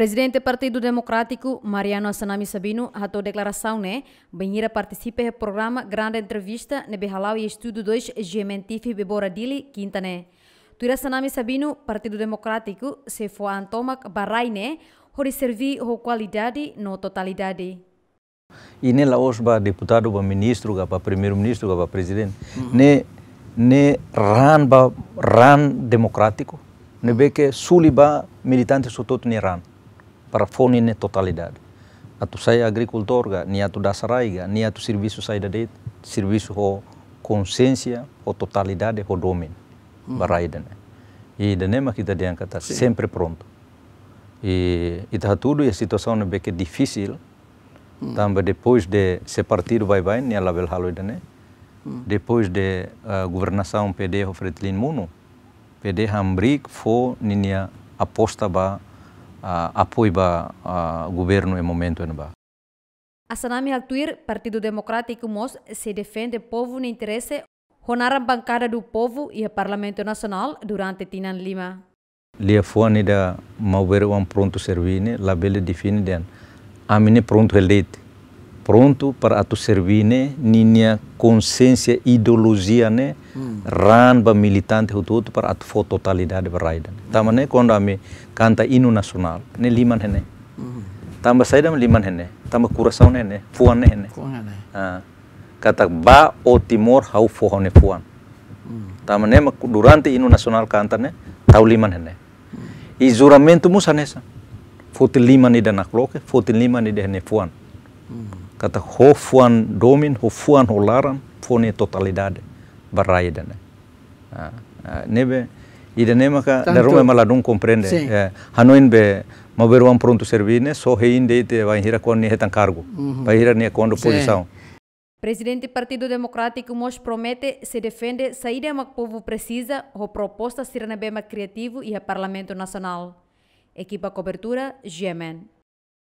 Presidente do Partido Democrático, Mariano Assanami Sabino, ratou declaração, né? Benhira participa do programa Grande Entrevista, ne Behalau e Estudo 2, Gementifi Bebora Dili, quinta, né? Tuira Assanami Sabino, Partido Democrático, se for antomak barai, né? Hori servir ho qualidade no totalidade. E nela hoje ba deputado, ba ministro, ba primeiro-ministro, ba presidente, uhum. ne ne ran ba ran democrático, ne be que suliba militante sotot ni ran para fone ne totalidade. Atu saya agricultor ga, ni atu dasarai ga, ni atu serviço saída de serviço ho consciência, ho totalidade, ho domínio. Hum. Baraida né. E danema kita diangkat sempre pronto. E itu tudo e a situação é bem difícil. Hum. Também depois de se partido vai vai, ni label halo né. Hum. Depois de uh, governação PD ho Fretlin Muno, PD hambrik fo ninia aposta ba apoio ba uh, governo em momento em ba. A Sanami Altuir, Partido Democrático Mos, se defende o povo no interesse honar a bancada do povo e o Parlamento Nacional durante Tinan Lima. Lia fuani da mover um pronto servine, la bele define den. Amine pronto eleite. Pronto para atu servine, ninia consciência, ideologia ne, hmm. Ran ba militante hututu para atu fo totalidade beraida. Tamane quando ami canta hino nacional, ne liman hene. Tamba saida liman hene, tamba coração hene, fuan hene. Ah. Kata ba o timor hau fo hone fuan. Tamane durante hino nacional canta ne, tau liman hene. E juramento musa nessa. Fote lima ni da nakloke, fote lima ni da hene fuan. Kata ho fuan domin, ho fuan ho laran, fone totalidade barraida né. Ah, ah, nebe ida nema ka da roma maladung compreende. Eh, hanoin be maberuan pronto servine, so hein de te vai hira kon ni hetan cargo. Vai hira ni quando posição. Presidente do Partido Democrático Mos promete se defende saída que o povo precisa ou proposta ser na bema criativo e a Parlamento Nacional. Equipa cobertura, Gemen.